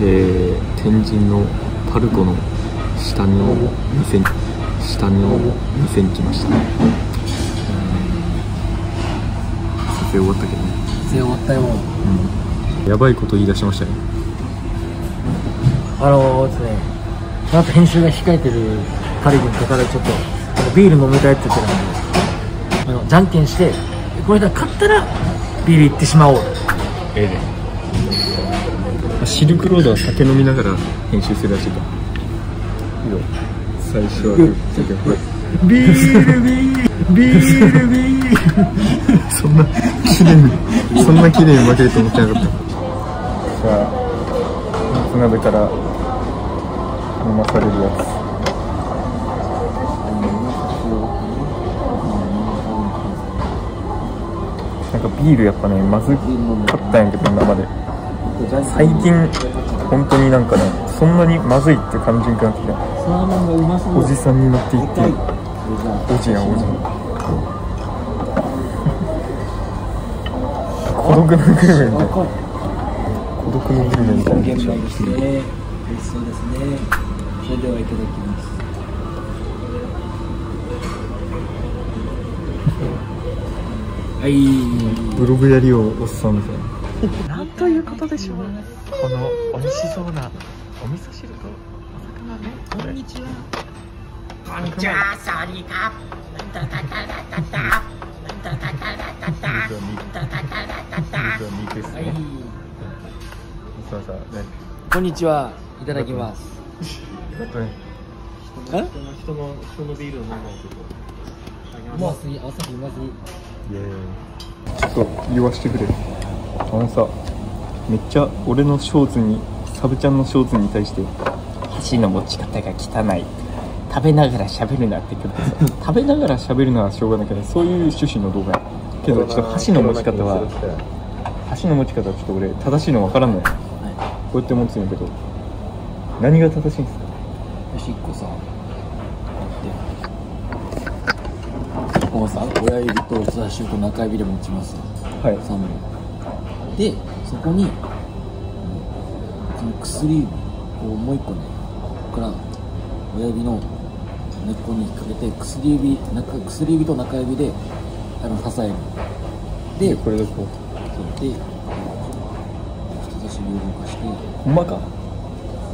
えー、天神のパルコの下見を店に下見を店に来ました。撮影終わったけどね。撮影終わったよ。うん。やばいこと言い出しましたねあのですねあと編集が控えてるカリブにかかるちょっとあのビール飲みたいって言ってたんであのじゃんけんしてこれだ勝ったらビール行ってしまおう。ええ。でシルクロードは酒飲みながら編集するらしいか最初は酒ほらビールビールビールビール。そんな綺麗にそんな綺麗に負けると思ってなかった。さあもつ鍋から飲まされるやつ。なんかビールやっぱねまずかったんやけど生で最近本当になんかねそんなにまずいって感じんくなってきた。おじさんになっていって。おじやんおじ。孤独のグルメみたいな。孤独のグルメみたいな。現場ですね。美味しそうですね。それではい。ただきますはい。ブログやりをおっさんみたいななんということでしょうこの美味しそうなお味噌汁とお魚ねこんにちは。こんにちは。サリカタタタタタタタタタタタタタタタタ肉ですねさあさあねこんにちはいただきます。人の人のビールを飲むうますぎあさぎうますぎちょっと言わしてくれあのさめっちゃ俺のショーツにサブちゃんのショーツに対して箸の持ち方が汚い。食べながら喋るなって言ってさ 食べながら喋るのはしょうがないけどそういう趣旨の動画や。けどちょっと箸の持ち方は箸の持ち方はちょっと俺正しいの分からんのよ。こうやって持つんやけど何が正しいんですか？よし一個さここさ親指と人差し指と中指で持ちます。はい。3本でそこにその薬指をもう一個ねここから親指の根っこに引っ掛けて薬指中薬指と中指であの支える。でこれでこう。そう。で人差し指を動かして。ほんまか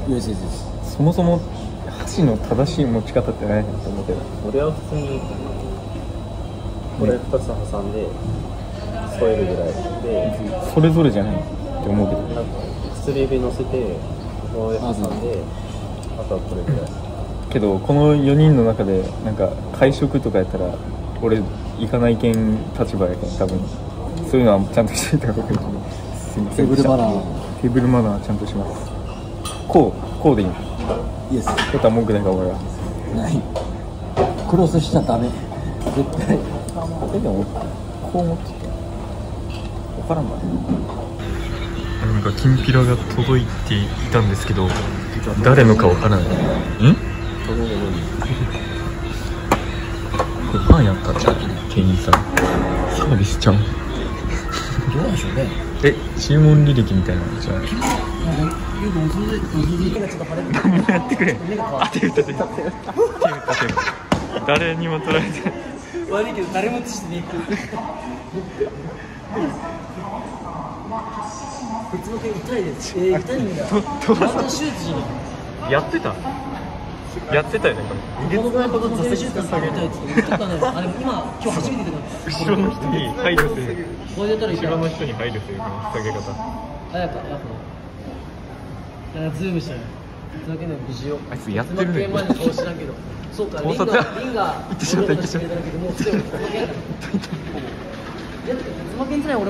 ？USA ですそもそも箸の正しい持ち方ってないなと思うけど俺は普通にこれ2つ挟んで添えるぐらいで。それぞれじゃないって思うけど。なんか薬指乗せてこう挟ん。であとはこれぐらい。けどこの4人の中でなんか会食とかやったら俺行かないけん立場やけん多分。そういうのはちゃんとしていた方がいいと思う。すいませテーブルマナー。テーブルマナーはちゃんとします。こうこうでいいの？イエスこうたら文句ないか俺は。ない。クロスしちゃダメ。絶対。えでもこう思って分からんばなんかきんぴらが届いていたんですけど誰のか分からない。んこれパンやったじゃん店員さん。サービスちゃん。どうなんでしょうね。え注文履歴みたいなのじゃんやってくれ。目が変わっあ手打った手打った手打った手打った誰にも取られて悪いけど誰も映してねえ別の手痛いで。すえー、痛いんだ。手術じゃんやってた？やってたよねこれ。このぐらいのこと絶対手術されたねあれ今今日初めて出た。後ろの人に配慮する。これでやったら後ろの人に配慮する。この下げ方。あやっぱやっぱ。ズームしたよというわけで無事を。あいつやってるね。そうか リンがリンが行ってしまった行ってしまった。もうでもだって妻健じゃない。俺